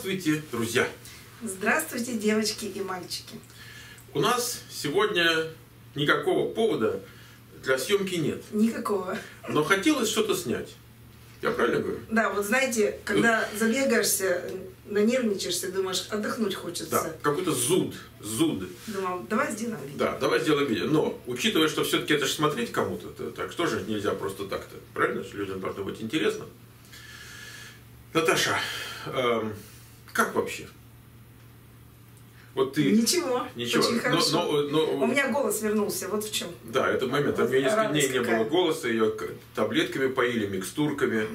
Здравствуйте, друзья! Здравствуйте, девочки и мальчики. У нас сегодня никакого повода для съемки нет, Никакого. но хотелось что-то снять. Я правильно говорю? Да, вот знаете, когда забегаешься, нанервничаешься, думаешь, отдохнуть хочется. Да, какой-то зуд, зуд. Думал, давай сделаем видео. Да, давай сделаем видео. Но, учитывая, что все-таки это же смотреть кому-то, то так что же нельзя просто так-то. Правильно? Людям должно быть интересно. Наташа, эм, как вообще? Вот ты... Ничего, Ничего. очень Но- но- но- У меня голос вернулся, вот в чем. Да, это момент. У меня несколько дней не какая. было голоса, ее таблетками поили, микстурками.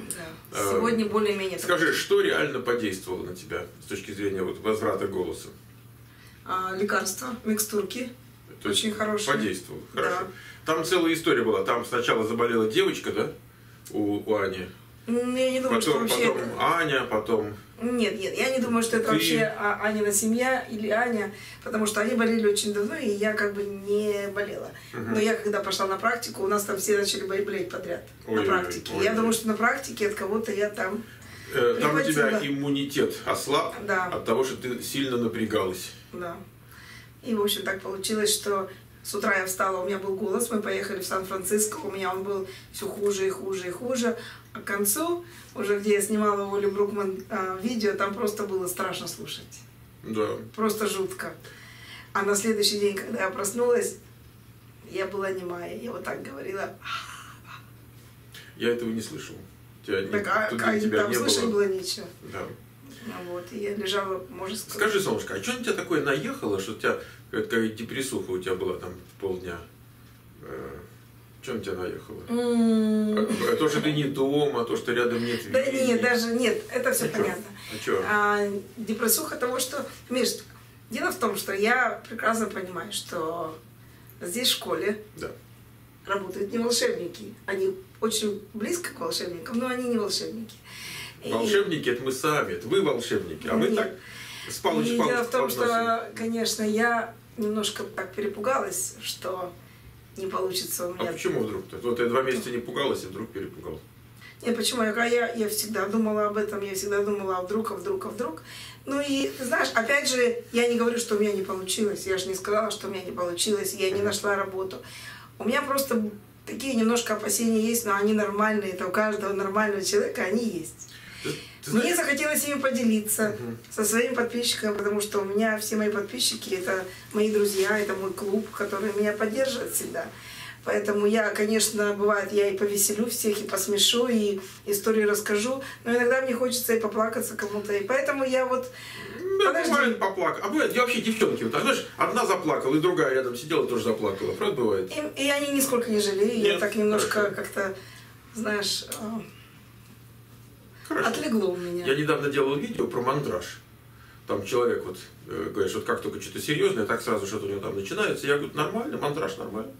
Да. Э, Сегодня более-менее. Скажи, что реально подействовало на тебя с точки зрения вот возврата голоса? А, лекарства, микстурки. То Очень хорошие. Подействовало. Да. Хорошо. Там целая история была. Там сначала заболела девочка, да, у, у Ани. М, Я не думаю, что Потом, вообще... потом Аня, потом... Нет, нет, я не думаю, что это Ты- вообще А- Анина семья или Аня, потому что они болели очень давно, и я как бы не болела. Но я когда пошла на практику, у нас там все начали болеть подряд на Ой-ой-ой, практике. ой-ой. Я думаю, что на практике от кого-то я там... э, там у тебя иммунитет ослаб Да. от того, что ты сильно напрягалась. Да. И, в общем, так получилось, что с утра я встала, у меня был голос, мы поехали в Сан-Франциско, у меня он был все хуже и хуже и хуже. А к концу, уже где я снимала Олю Брукман а, видео, там просто было страшно слушать. Да. Просто жутко. А на следующий день, когда я проснулась, я была немая. Я вот так говорила. Я этого не слышал. Тебя не- Так, а, а тебя там не слышать было. было нечего. Да. Ну Вот, и я лежала, можно сказать. Скажи, солнышко, а что на тебя такое наехало, что у тебя какая-то депрессуха у тебя была там полдня? Что на тебя наехало? М, А То, что ты не дома, то, что рядом нет Да нет, даже нет, это все А чё? понятно. А что? А, депрессуха того, что... Миш, дело в том, что я прекрасно понимаю, что здесь в школе Да. работают не волшебники. Они очень близко к волшебникам, но они не волшебники. И- Волшебники это мы сами, это вы волшебники, а мы Нет. так с палочки И палочки дело в том, что, конечно, я немножко так перепугалась, что не получится у А меня. почему вдруг-то? Вот я два месяца не пугалась, и вдруг перепугалась. Нет, почему? Я, я, я всегда думала об этом, я всегда думала, а вдруг, а вдруг, а вдруг. Ну и, знаешь, опять же, я не говорю, что у меня не получилось. Я же не сказала, что у меня не получилось, я не нашла работу. У меня просто такие немножко опасения есть, но они нормальные. Это у каждого нормального человека они есть. Мне захотелось ими поделиться Мгм. со своими подписчиками, потому что у меня все мои подписчики это мои друзья, это мой клуб, который меня поддерживает всегда. Поэтому я, конечно, бывает, я и повеселю всех, и посмешу, и истории расскажу, но иногда мне хочется и поплакаться кому-то. И поэтому я вот... да, подожди. бывает поплакал. А бывает, я вообще девчонки, вот, знаешь, одна заплакала, и другая рядом сидела, тоже заплакала. Правда бывает? И, и они нисколько не жалею, я Нет, так немножко как-то, знаешь, э, Хорошо. отлегло у меня. Я недавно делал видео про мандраж. Там человек вот, э, говорит, что вот как только что-то серьезное, так сразу что-то у него там начинается. Я говорю, нормально, мандраж нормально.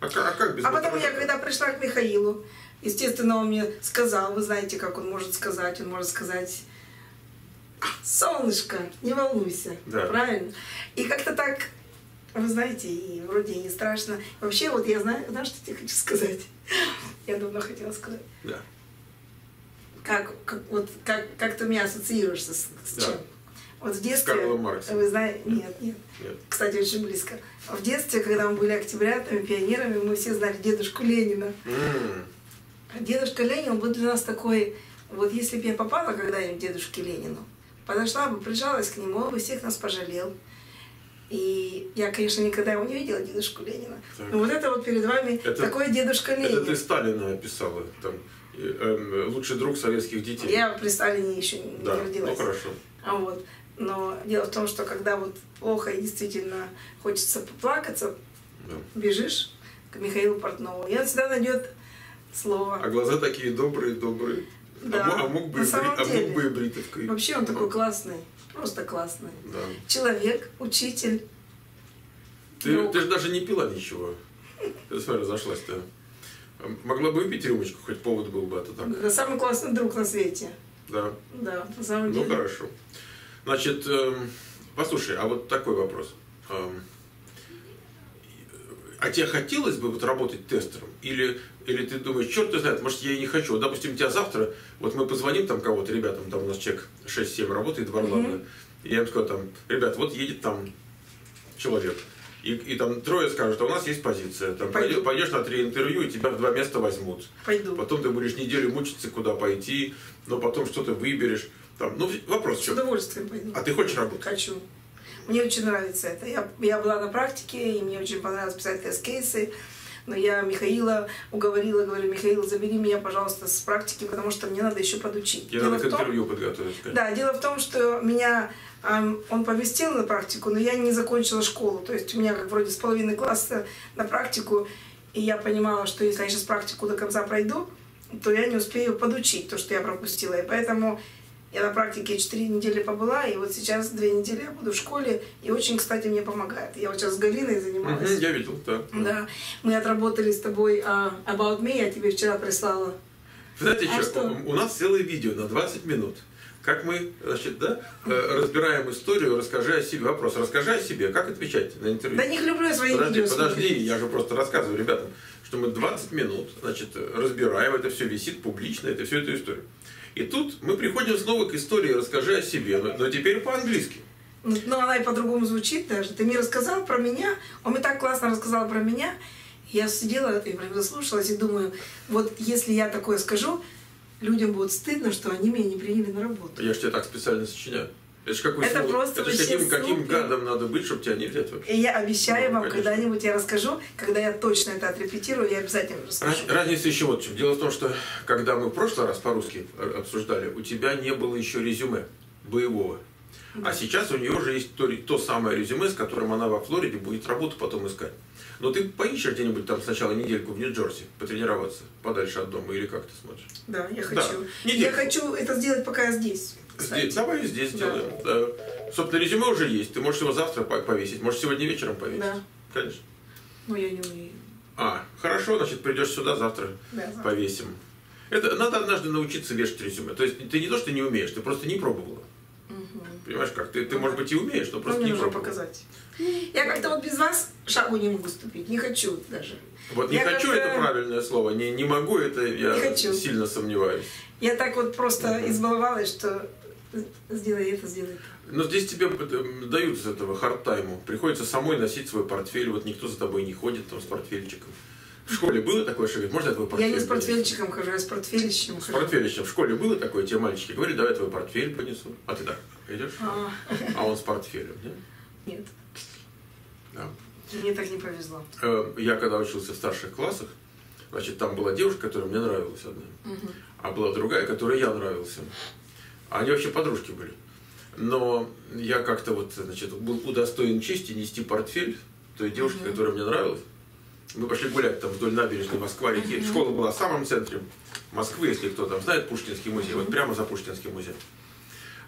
А как, а как без А потом я, когда пришла к Михаилу, естественно, он мне сказал, вы знаете, как он может сказать, он может сказать, «А, солнышко, не волнуйся, Да. правильно? И как-то так, вы знаете, и вроде и не страшно. Вообще, вот я знаю, знаешь, что тебе хочу сказать? Я давно хотела сказать. Да. Как, как, вот, как, как ты меня ассоциируешься с, с Да. чем? Вот в детстве... Карлом Марксом. Вы знаете, нет, нет. Нет. Кстати, очень близко. В детстве, когда мы были октябрятами, пионерами, мы все знали дедушку Ленина. А Дедушка Ленин был для нас такой, вот если бы я попала когда-нибудь дедушке Ленину, подошла бы, прижалась к нему, он бы всех нас пожалел. И я, конечно, никогда его не видела, дедушку Ленина. Так. Но вот это вот перед вами Это- такой дедушка Это Ленин. ты Сталина описала. Там, лучший друг советских детей. Я при Сталине еще не да, родилась. ну хорошо. А вот. Но дело в том, что когда вот плохо и действительно хочется поплакаться, Да. бежишь к Михаилу Портнову, и он всегда найдет слово. А глаза такие добрые, добрые. Да, а, мо- а мог бы, на и бри- самом а мог деле. бы и бритовкой. Вообще он такой классный, просто классный. Да. Человек, учитель. Ты, друг. ты же даже не пила ничего. Ты смотри, разошлась-то. А Могла бы выпить рюмочку, хоть повод был бы, а то так. Это самый классный друг на свете. Да. Да, на самом Ну деле. хорошо. Значит, эм, послушай, а вот такой вопрос. Эм, а а тебе хотелось бы вот работать тестером? Или, или ты думаешь, черт ты знает, может я и не хочу. Вот, допустим, тебя завтра, вот мы позвоним там кого-то, ребятам, там у нас человек 6-7 работает Варламове, mm-hmm. и я им скажу там, ребят, вот едет там человек, и, и там трое скажут, а у нас есть позиция. Там пойдешь, пойдешь на три интервью, и тебя в два места возьмут. Пойду. Потом ты будешь неделю мучиться, куда пойти, но потом что-то выберешь. Там, ну, вопрос. С удовольствием пойду. А ты хочешь работать? Хочу. Мне очень нравится это. Я, я была на практике, и мне очень понравилось писать тест-кейсы. Но я Михаила уговорила, говорю, Михаил, забери меня, пожалуйста, с практики, потому что мне надо еще подучить. Тебе надо к интервью подготовить. Да, дело в том, что меня он поместил на практику, но я не закончила школу. То есть у меня как вроде с половины класса на практику, и я понимала, что если я сейчас практику до конца пройду, то я не успею подучить то, что я пропустила. И поэтому я на практике 4 недели побыла, и вот сейчас 2 недели я буду в школе, и очень, кстати, мне помогает. Я вот сейчас с Галиной занималась. Угу, я видел, да. Да. Мы отработали с тобой uh, About Me, я тебе вчера прислала. Знаете а что? что? У нас целое видео на 20 минут. Как мы, значит, да, э, разбираем историю, расскажи о себе. Вопрос, расскажи о себе, как отвечать на интервью? Да не люблю свои подожди, видео Подожди, смотреть. я же просто рассказываю ребятам, что мы 20 минут, значит, разбираем, это все висит публично, это всю эту историю. И тут мы приходим снова к истории «Расскажи о себе», но, но теперь по-английски. Ну, ну, она и по-другому звучит даже. Ты мне рассказал про меня, он мне так классно рассказал про меня. Я сидела и заслушалась и думаю, вот если я такое скажу, людям будет стыдно, что они меня не приняли на работу. Я же тебе так специально сочиняю. Это же какой это просто это каким, каким гадом надо быть, чтобы тебя не взять вообще. И я обещаю ну, вам, когда-нибудь я расскажу, когда я точно это отрепетирую, я обязательно расскажу. Разница еще вот в чем. Дело в том, что когда мы в прошлый раз по-русски обсуждали, у тебя не было еще резюме боевого. А сейчас у нее уже есть то, то самое резюме, с которым она во Флориде будет работу потом искать. Но ты поищешь где-нибудь там сначала недельку в Нью-Джерси, потренироваться подальше от дома, или как ты смотришь? Да, я хочу. Да. Я хочу это сделать, пока я здесь. Здесь, давай здесь да. сделаем. Да. Собственно, резюме уже есть. Ты можешь его завтра повесить, можешь сегодня вечером повесить. Да. Конечно. Ну, я не умею. А, хорошо, значит, придешь сюда завтра, да, завтра. повесим. Это надо однажды научиться вешать резюме. То есть ты не то, что не умеешь, ты просто не пробовала. Понимаешь как? Ты, ты, может быть, и умеешь, но просто ну, не пробовала. показать. Я как-то вот без вас шагу не могу ступить, не хочу даже. Вот не я хочу это правильное слово, не, не могу, это я не хочу. сильно сомневаюсь. Я так вот просто uh избаловалась, что сделай это, сделай это. Но здесь тебе дают с этого хард-тайму. Приходится самой носить свой портфель, вот никто за тобой не ходит там с портфельчиком. В школе было такое, что говорит, можно я твой портфель? Я не с портфельчиком хожу, я с портфелищем С портфелищем. В школе было такое, те мальчики говорили, давай твой портфель понесу. А ты так идешь? А, а он с портфелем, нет? Нет. Да. Мне так не повезло. Э, я когда учился в старших классах, значит, там была девушка, которая мне нравилась одна, угу. а была другая, которой я нравился. Они вообще подружки были. Но я как-то вот, значит, был удостоен чести нести портфель той девушки, угу. которая мне нравилась. Мы пошли гулять там вдоль набережной Москва-реки. Школа была в самом центре Москвы, если кто там знает, Пушкинский музей, вот прямо за Пушкинским музеем.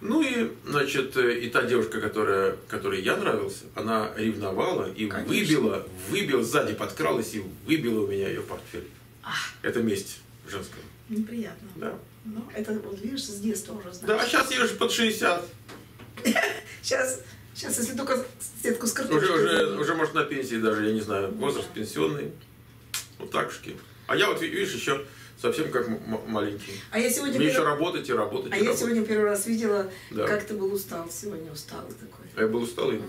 Ну и, значит, и та девушка, которая, которой я нравился, она ревновала и Конечно. выбила, выбила, сзади подкралась и выбила у меня ее портфель. Ах. Это месть женская. Неприятно. Да. Ну, это вот видишь, с детства уже знаешь. Да, а сейчас ей уже под 60. Сейчас, сейчас, если только сетку с картошкой. Уже, уже, уже, может, на пенсии даже, я не знаю, возраст пенсионный. Вот так шки. А я вот, видишь, еще совсем как маленький. А я сегодня Мне первый... еще работать и работать. А и я сегодня первый раз видела, да. как ты был устал. Сегодня усталый такой. А я был усталый? Угу.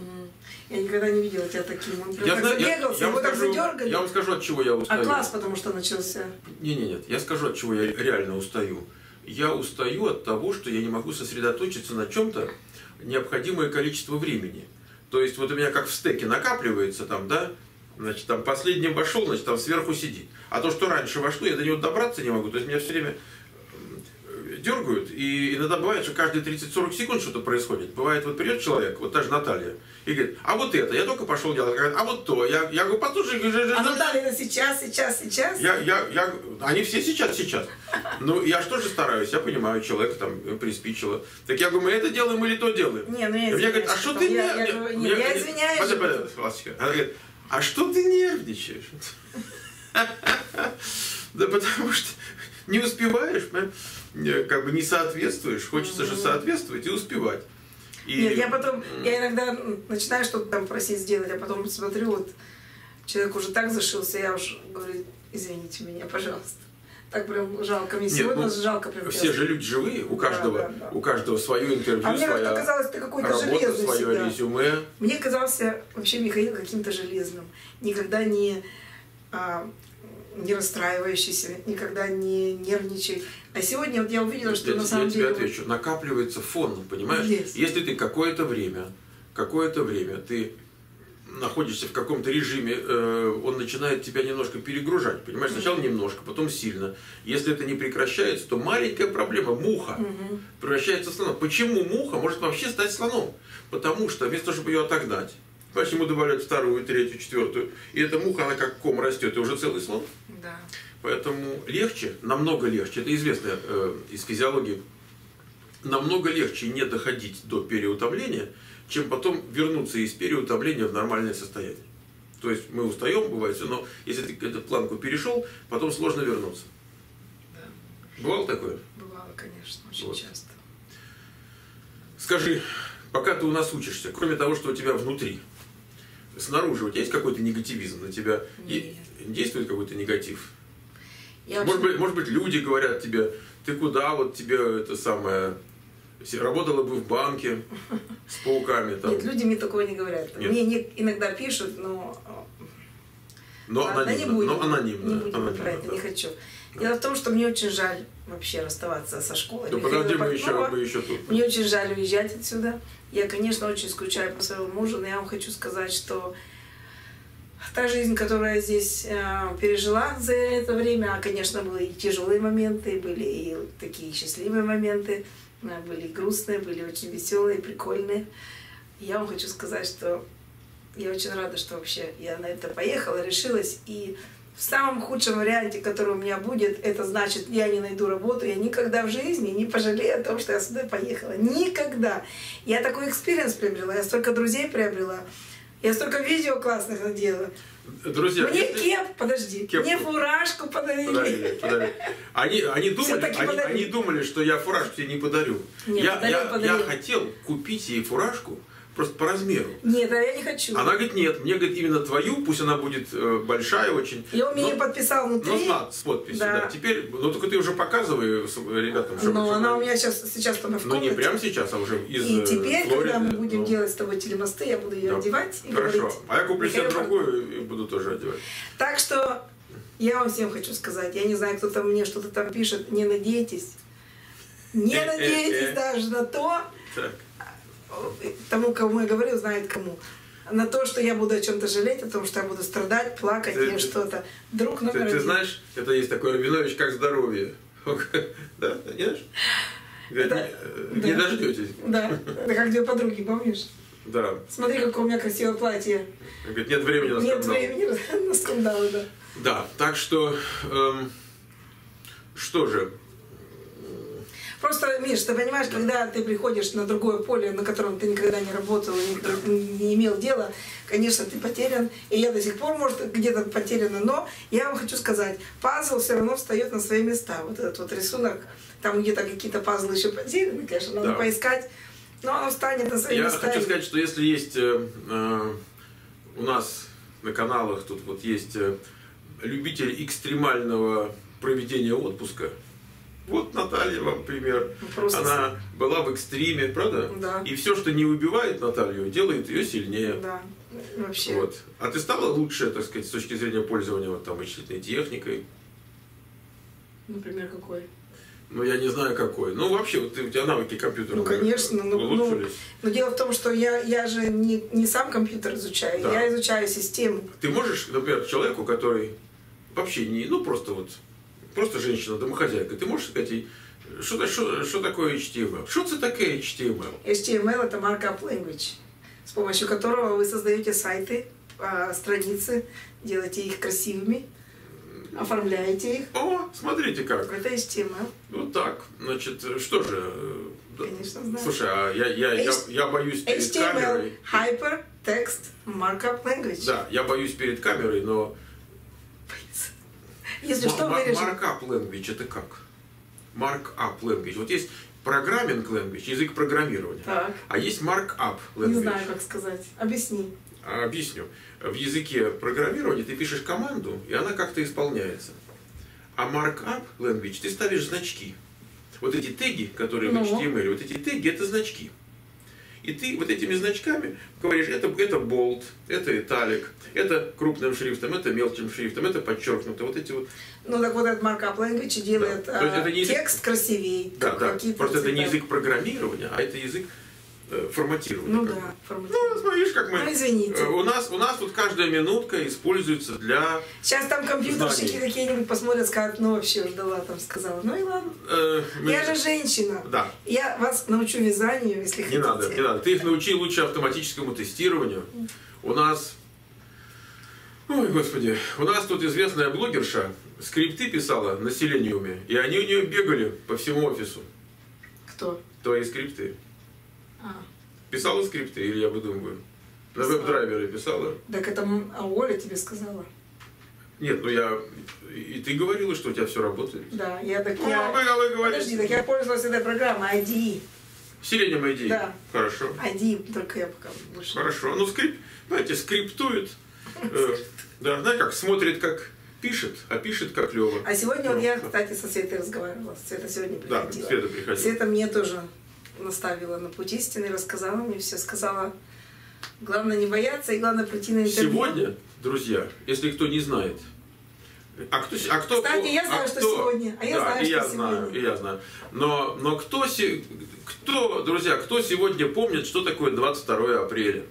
Я никогда не видела тебя таким. Он я знаю, забегался, я, я его так скажу, задергали. Я вам скажу, от чего я устаю. А класс потому что начался. Не, не, нет. Я скажу, от чего я реально устаю. Я устаю от того, что я не могу сосредоточиться на чем-то необходимое количество времени. То есть вот у меня как в стеке накапливается там, да, Значит, там последним вошел, значит, там сверху сидит. А то, что раньше вошло, я до него добраться не могу. То есть меня все время дергают, и иногда бывает, что каждые 30-40 секунд что-то происходит. Бывает, вот придет человек, вот та же Наталья, и говорит, а вот это, я только пошел делать, говорит, а вот то, я, я говорю, послушай, же, а Наталья сейчас, сейчас, сейчас? Я, я, я, они все сейчас, сейчас. Ну, я что же стараюсь, я понимаю, человек там приспичило. Так я говорю, мы это делаем или то делаем? Не, ну я Мне говорит, а что ты не... Я, я, я, я извиняюсь. Подожди, подожди, Она говорит, а что ты нервничаешь? Да потому что не успеваешь, как бы не соответствуешь, хочется же соответствовать и успевать. И... Нет, я потом, я иногда начинаю что-то там просить сделать, а потом смотрю, вот человек уже так зашился, я уж говорю, извините меня, пожалуйста. Так прям жалко. Мне Нет, сегодня ну, жалко прям. Все же люди живые, у каждого, да, да. у каждого свое интервью, А мне своя казалось, ты какой-то работа, железный свое всегда. резюме. Мне казался вообще Михаил каким-то железным. Никогда не, а, не расстраивающийся, никогда не нервничай. А сегодня вот я увидела, что я, на я самом тебе деле... отвечу. Накапливается фон, понимаешь? Есть. Если ты какое-то время, какое-то время ты находишься в каком-то режиме, э, он начинает тебя немножко перегружать, понимаешь? Сначала немножко, потом сильно. Если это не прекращается, то маленькая проблема, муха, Мгм. превращается в слона. Почему муха может вообще стать слоном? Потому что вместо того, чтобы ее отогнать, понимаешь, ему добавляют вторую, третью, четвертую, и эта муха, она как ком растет, и уже целый слон. Да. Поэтому легче, намного легче, это известно э, из физиологии, намного легче не доходить до переутомления, чем потом вернуться из переутомления в нормальное состояние. То есть мы устаем, бывает все, но если ты эту планку перешел, потом сложно вернуться. Да. Бывало такое? Бывало, конечно, очень Вот. часто. Скажи, пока ты у нас учишься, кроме того, что у тебя внутри, снаружи у тебя есть какой-то негативизм на тебя? Е- Действует какой-то негатив? Я Может очень- быть, может быть, люди говорят тебе, ты куда, вот тебе это самое, работала бы в банке с пауками там, Нет, люди мне такого не говорят. Нет. Мне не- иногда пишут, но... но ладно, анонимно, не будем, но анонимно. Не будем анонимно, про это, да. не хочу. Дело в том, что мне очень жаль вообще расставаться со школой. Да Михаила подожди, мы еще, мы еще тут. Мне очень жаль уезжать отсюда. Я, конечно, очень скучаю по своему мужу, но я вам хочу сказать, что та жизнь, которую я здесь э, пережила за это время, а, конечно, были и тяжелые моменты, были и такие счастливые моменты, э, были и грустные, были очень веселые, прикольные. Я вам хочу сказать, что я очень рада, что вообще я на это поехала, решилась. И в самом худшем варианте, который у меня будет, это значит, я не найду работу, я никогда в жизни не пожалею о том, что я сюда поехала. Никогда. Я такой experience приобрела, я столько друзей приобрела, я столько видео классных наделала. Друзья, Мне если- кеп, подожди, Кепку. мне фуражку подарили. Подожди, подожди. Они, они, думали, они, подарили. они думали, что я фуражку тебе не подарю. Нет, я, подарил, я, подарил. я хотел купить ей фуражку просто по размеру. Нет, а я не хочу. Она говорит, нет, мне говорит именно твою, пусть она будет э, большая очень. И он мне но- подписал внутри. Ну, знак с подписью, да. Да. Теперь, ну только ты уже показывай ребятам, чтобы... Но чтобы она у меня сейчас, сейчас там в Ну не комнате. прямо сейчас, а уже из И э, теперь, Флориды. когда мы будем ну, делать с тобой телемосты, я буду ее да. одевать и Хорошо. говорить. А я куплю себе «Михаил другую и буду тоже одевать. Так что я вам всем хочу сказать, я не знаю, кто там мне что-то там пишет, не надейтесь. Не Э, э, надейтесь даже на то, Так. Тому, кому я говорю, знает кому. На то, что я буду о чем-то жалеть, о том, что я буду страдать, плакать Ты- или ты- что-то. Друг Ты, номер ты один. знаешь, это есть такой Рабинович, как здоровье. Да, знаешь? Говорит, Да. не, не Да. дождетесь. Да, это как две подруги, помнишь? Да. Смотри, какое у меня красивое платье. Говорит, нет времени на Нет скандал. времени на скандалы, да. Да, так что, эм, что же, Просто, Миш, ты понимаешь, когда ты приходишь на другое поле, на котором ты никогда не работал, не, не имел дела, конечно, ты потерян. И я до сих пор, может, где-то потеряна, но я вам хочу сказать, пазл все равно встает на свои места. Вот этот вот рисунок, там где-то какие-то пазлы еще потеряны, конечно, надо Да. поискать, но оно встанет на свои я места. хочу сказать, что если есть э, э, у нас на каналах, тут вот есть э, любители экстремального проведения отпуска, вот Наталья вам пример. Ну, просто Она была в экстриме, правда? Да. И все, что не убивает Наталью, делает ее сильнее. Да, вообще. Вот. А ты стала лучше, так сказать, с точки зрения пользования вот, там, вычислительной техникой? Например, какой? Ну, я не знаю, какой. Ну, вообще, вот ты, у тебя навыки компьютера Ну, конечно, ну, ну. Но дело в том, что я, я же не, не сам компьютер изучаю, Да. я изучаю систему. Ты можешь, например, человеку, который вообще не, ну, просто вот, просто женщина, домохозяйка, ты можешь сказать ей, что, что, что такое HTML? Что это такое HTML? HTML это markup language, с помощью которого вы создаете сайты, а, страницы, делаете их красивыми, оформляете их. О, смотрите как. Это HTML. Вот так. Значит, что же... Конечно, знаю. Слушай, а я, я, я, H- я боюсь перед HTML камерой. Hypertext Markup Language. Да, я боюсь перед камерой, но Если что, вырежем. Markup language это как? Markup language. Вот есть programming language, язык программирования. Так, А есть markup language. не знаю, как сказать. Объясни. А, Объясню. В языке программирования ты пишешь команду, и она как-то исполняется. А markup language ты ставишь значки. Вот эти теги, которые в Ну. HTML, вот эти теги это значки. И ты вот этими значками говоришь, это, это болт, это италик, это крупным шрифтом, это мелким шрифтом, это подчеркнуто. Вот эти вот Ну так вот этот markup language делает Да. А, это не язык- текст красивее. Да, да. Просто это не цвета. язык программирования, а это язык э, форматирования. Ну да, форматирование. Ну, смотришь, как мы... Ну, извините. э, У нас, у нас тут каждая минутка используется для... Сейчас там компьютерщики какие-нибудь посмотрят, скажут, ну вообще ждала, там сказала. Ну и ладно. э, мы- Я же женщина. Да. Я вас научу вязанию, если Не хотите. надо, не надо. Ты их научи лучше автоматическому тестированию. У нас... Ой, господи. У нас тут известная блогерша скрипты писала на Селениуме, и они у нее бегали по всему офису. Кто? Твои скрипты. А, Писала скрипты, или я выдумываю? На Писала. веб-драйвере писала? так это а Оля тебе сказала. Нет, ну я... И ты говорила, что у тебя все работает. Да, я так Ну, я... вы, вы говорите. Подожди, так я пользовалась этой программой IDE. Селениум ID. Да. Хорошо. IDE, только я пока больше. Хорошо. Ну, скрип, знаете, скриптует. э, да, знаете, как смотрит, как пишет, а пишет, как Лева. А сегодня вот я, кстати, со Светой разговаривала. Света сегодня Да, приходила. Света приходила. Света мне тоже наставила на путь истины, рассказала мне все, сказала, главное не бояться и главное прийти на интервью. Сегодня, друзья, если кто не знает, а кто, а кто, Кстати, я знаю, а что кто- сегодня, а я да, знаю, и что я знаю, сегодня. и я знаю. Но, но кто, кто, друзья, кто сегодня помнит, что такое 22 апреля?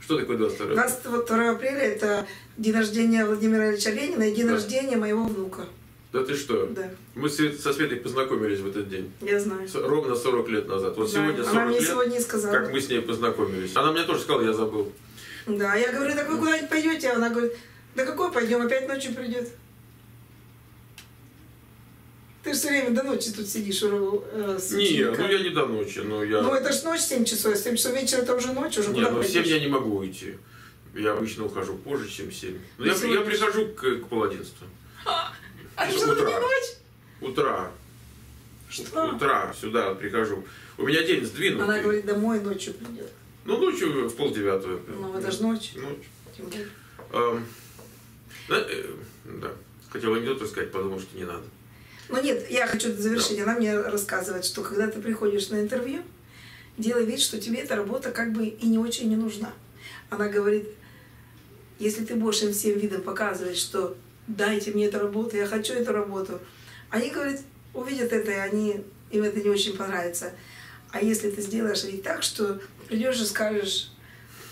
Что такое 22 апреля? 22 апреля это день рождения Владимира Ильича Ленина и день Да. рождения моего внука. Да ты что? Да, Мы со Светой познакомились в этот день. я знаю. Ровно 40 лет назад. Вот Знаю. сегодня 40 Она мне лет, сегодня сказала. как мы с ней познакомились. Она мне тоже сказала, я забыл. Да, я говорю, так вы куда-нибудь пойдете? Она говорит, да какой пойдем, опять ночью придет. Ты же все время до ночи тут сидишь э, с Не, ну я не до ночи, но я... Ну это ж ночь 7 часов, 7 часов вечера это уже ночь, уже Не, куда ну в 7 пойдешь? я не могу уйти. Я обычно ухожу позже, чем в 7. Но Ну, я, я сегодня- прихожу к, к пол 11. А что, это не утра. ночь? Утра. Что? Утра сюда прихожу. У меня день сдвинутый. Она говорит, домой ночью придет. Ну, ночью в полдевятого. Ну это же ночь. Ночь. Тем более. Эм, да, э, да. Хотел анекдот рассказать, подумал, что не надо. Ну нет, я хочу завершить. Она мне рассказывает, что когда ты приходишь на интервью, делай вид, что тебе эта работа как бы и не очень не нужна. Она говорит, если ты будешь им всем видом показывать, что дайте мне эту работу, я хочу эту работу, они, говорят, увидят это, и они, им это не очень понравится. А если ты сделаешь вид так, что придешь и скажешь,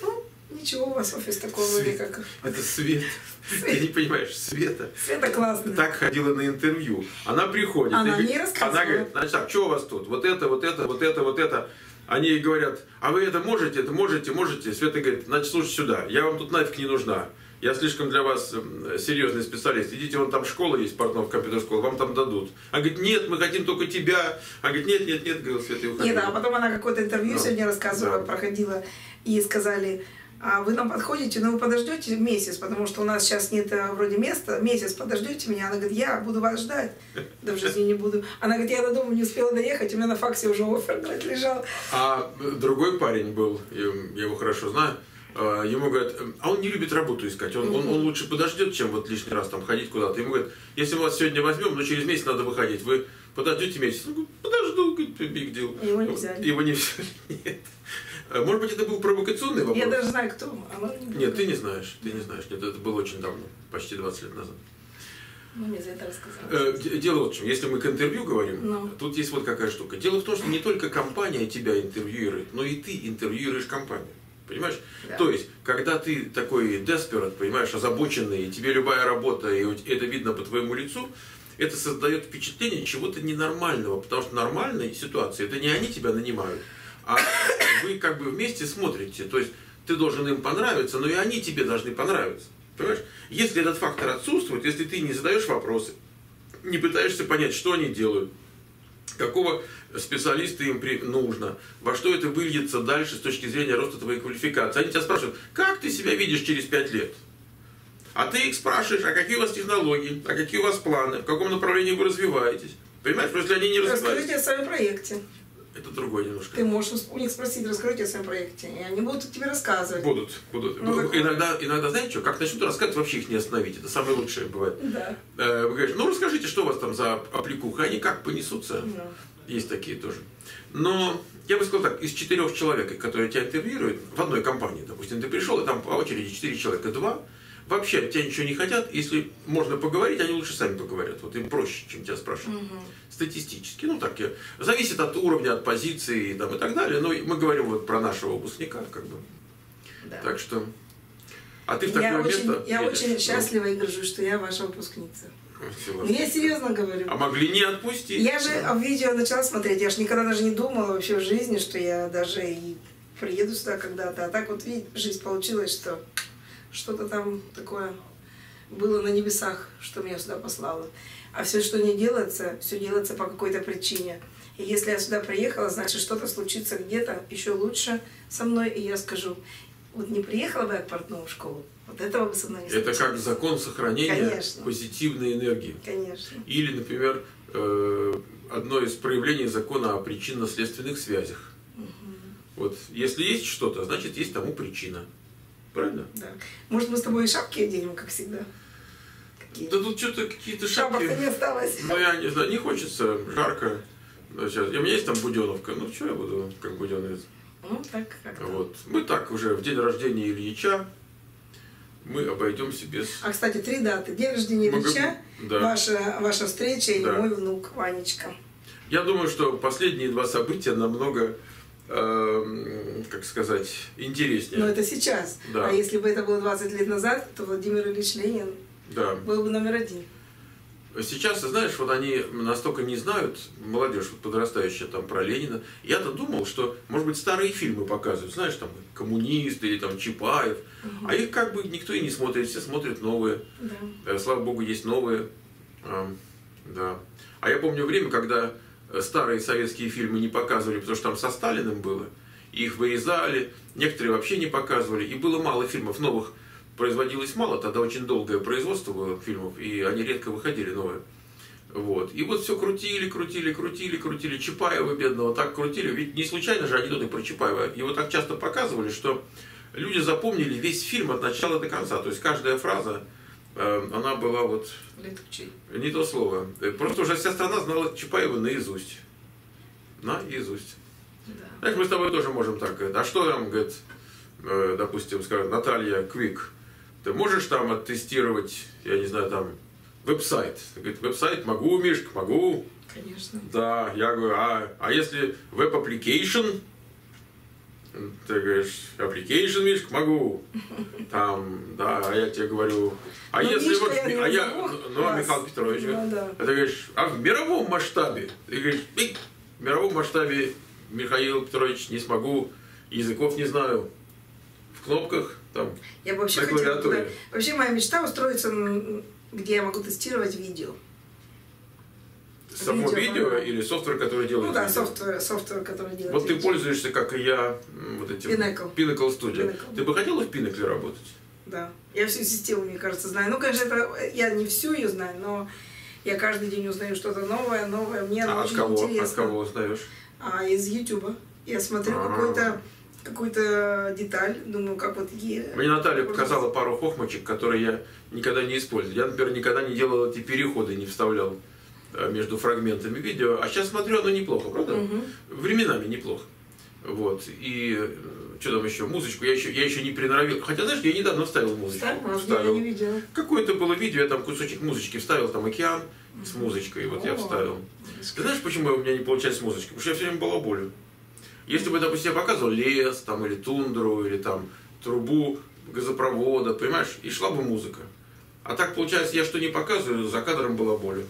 ну, ничего у вас офис такой вроде как... Это Свет. Ты не понимаешь, Света. Света классная. так ходила на интервью. Она приходит. Она и мне рассказывала. Она говорит, значит, так, что у вас тут? Вот это, вот это, вот это, вот это. Они ей говорят, а вы это можете, это можете, можете. Света говорит, значит, слушай сюда, я вам тут нафиг не нужна. Я слишком для вас м, серьезный специалист. Идите, вон там школа есть, портнов компьютер школа, вам там дадут. Она говорит, нет, мы хотим только тебя. Она говорит, нет, нет, нет, говорил Света, и. Нет, а потом она какое-то интервью Ну, сегодня рассказывала, да. проходила, и сказали, а вы нам подходите, но вы подождете месяц, потому что у нас сейчас нет э, вроде места, месяц подождете меня. Она говорит, я буду вас ждать. Да в жизни не буду. Она говорит, я до дома не успела доехать, у меня на факсе уже офер говорит, лежал. А другой парень был, я его хорошо знаю, ему говорят, а он не любит работу искать, он, он, он лучше подождет, чем вот лишний раз там ходить куда-то. Ему говорят, если мы вас сегодня возьмем, но через месяц надо выходить, вы подождете месяц? Он говорит, подожду, говорит, big deal. Его не взяли. Его не взяли, нет. А, Может быть, это был провокационный вопрос? Я даже знаю, кто. Она не Нет, ты не знаешь, ты не знаешь. Нет, это было очень давно, почти 20 лет назад. Ну, мне за это рассказала. Э, Дело вот в чем, если мы к интервью говорим, Ну. тут есть вот какая штука. Дело в том, что не только компания тебя интервьюирует, но и ты интервьюируешь компанию. Понимаешь? Да. То есть, когда ты такой desperate, понимаешь, озабоченный, и тебе любая работа, и это видно по твоему лицу, это создает впечатление чего-то ненормального, потому что нормальная ситуация, это не они тебя нанимают, а вы как бы вместе смотрите. То есть, ты должен им понравиться, но и они тебе должны понравиться. Понимаешь? Если этот фактор отсутствует, если ты не задаешь вопросы, не пытаешься понять, что они делают, какого специалиста им при- нужно, во что это выльется дальше с точки зрения роста твоей квалификации. Они тебя спрашивают, как ты себя видишь через пять лет? А ты их спрашиваешь, а какие у вас технологии, а какие у вас планы, в каком направлении вы развиваетесь. Понимаешь, потому что они не развиваются, Расскажите о своем проекте. Это другое немножко. Ты можешь у них спросить, расскажите о своем проекте, и они будут тебе рассказывать. Будут, будут. Ну, так- иногда, иногда, знаете что, как начнут рассказывать, вообще их не остановить. Это самое лучшее бывает. Да. Э, Вы говорите, ну расскажите, что у вас там за аппликуха, они как понесутся. Да. Есть такие тоже. Но я бы сказал так, из четырех человек, которые тебя интервьюируют в одной компании, допустим, ты пришел, и там по очереди четыре человека, два, вообще от тебя ничего не хотят, если можно поговорить, они лучше сами поговорят. Вот им проще, чем тебя спрашивать. Статистически, ну так, я- зависит от уровня, от позиции там, и так далее. Но мы говорим вот про нашего выпускника, как бы. Да. Так что. А ты в такое Я очень, место. я едешь? очень Ну, счастлива и горжусь, что я ваша выпускница. Ну, я серьезно говорю. А могли не отпустить. Я же в видео начала смотреть, я же никогда даже не думала вообще в жизни, что я даже и приеду сюда когда-то. А так вот, видите, жизнь получилась, что что-то там такое было на небесах, что меня сюда послало. А все, что не делается, все делается по какой-то причине. И если я сюда приехала, значит, что-то случится где-то еще лучше со мной, и я скажу, вот не приехала бы я к портному в школу, вот этого бы со мной не Это случилось. как закон сохранения Конечно. позитивной энергии. Конечно. Или, например, э, одно из проявлений закона о причинно-следственных связях. Вот, если есть что-то, значит, есть тому причина. Правильно? Да. Может, мы с тобой и шапки оденем, как всегда? Какие? Да тут что-то какие-то шапки. Шапок-то не осталось. Ну, я не знаю, не хочется, жарко. Сейчас. И у меня есть там буденовка. Ну, что я буду как буденовец? Ну, так как-то. Вот. Мы так уже в день рождения Ильича мы обойдемся без... А, кстати, три даты. День рождения Мы Ильича, да. ваша, ваша встреча и Да. мой внук Ванечка. Я думаю, что последние два события намного, эм, как сказать, интереснее. Но это сейчас. Да. А если бы это было 20 лет назад, то Владимир Ильич Ленин Да. был бы номер один. Сейчас, ты знаешь, вот они настолько не знают, молодежь вот подрастающая там про Ленина. Я-то думал, что, может быть, старые фильмы показывают, знаешь, там коммунисты или там Чапаев. А их как бы никто и не смотрит, все смотрят новые. Да. Э, Слава богу, есть новые. А, Да. А я помню время, когда старые советские фильмы не показывали, потому что там со Сталиным было. и Их вырезали, некоторые вообще не показывали. И было мало фильмов новых. Производилось мало, тогда очень долгое производство было фильмов, и они редко выходили новые. Вот. И вот все крутили, крутили, крутили, крутили. Чапаева бедного так крутили. Ведь не случайно же анекдоты про Чапаева. Его так часто показывали, что люди запомнили весь фильм от начала до конца. То есть каждая фраза, она была вот Летучий. не то слово. Э, Просто уже вся страна знала Чапаева наизусть. Наизусть. Да. Знаешь, мы с тобой тоже можем так. А что там, говорит, э, допустим, скажем, Наталья Квик, ты можешь там оттестировать, я не знаю, там, веб-сайт? Говорит, веб-сайт могу, Мишка, могу. Конечно. Да, я говорю, а, а если веб-application? Ты говоришь, application, Мишка, могу. Там, да, а я тебе говорю, а Ну, если Мишка, вот, я а я, назову ну, вас. Михаил Петрович, Ну, да. а ты говоришь, а в мировом масштабе? Ты говоришь, «Эй, в мировом масштабе, Михаил Петрович, не смогу, языков не знаю. В кнопках, там, Я бы вообще На хотела... клавиатуре. туда- Вообще моя мечта устроиться, где я могу тестировать видео. Само Видео, видео или software, который делает Ну да, видео? software, software, который делает Вот ты видео. пользуешься, как и я, вот этим Pinnacle. Pinnacle Studio. Pinnacle. Ты бы хотела в Pinnacle работать? Да. Я всю систему, мне кажется, знаю. Ну, конечно, это я не всю ее знаю, но я каждый день узнаю что-то новое, новое. Мне А от очень кого? интересна. От кого узнаешь? А из Ютуба. Я смотрю А. какой-то какую-то деталь, думаю, как вот е- Мне Наталья показала пару хохмочек, которые я никогда не использую. Я, например, никогда не делал эти переходы, не вставлял между фрагментами видео. А сейчас смотрю, оно неплохо, правда? Мгм. Временами неплохо. Вот. И э, что там еще? Музычку я еще, я еще не приноровил. Хотя, знаешь, я недавно вставил музычку. Вставила? Я не видела. Какое-то было видео, я там кусочек музычки вставил, там океан с музычкой, вот я О. вставил. Ты знаешь, почему у меня не получается с музычкой? Потому что я все время балаболю. Если бы, допустим, я показывал лес, там, или тундру, или там трубу газопровода, понимаешь, и шла бы музыка. А так получается, я что не показываю, за кадром балаболю.